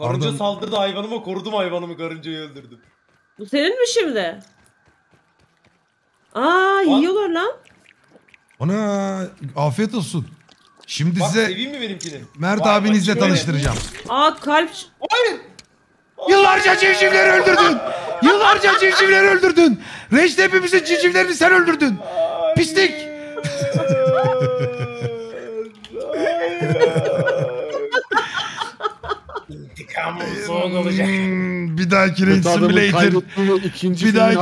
Karınca Pardon. saldırdı hayvanıma korudum hayvanımı karıncayı öldürdüm. Bu senin mi şimdi? Aa yiyorlar lan. Ona afiyet olsun. Şimdi Bak size seveyim mi benimkini? Mert Vay, bak abinizle şöyle. tanıştıracağım. Aa kalp. Hayır. Yıllarca civcivleri öldürdün. Yıllarca civcivleri öldürdün. Reşit hepimizin civcivlerini sen öldürdün. Pislik. İntikamım soğuk olacak. Hmm, bir itir. kaybettiğini ikinci Bir dahaki-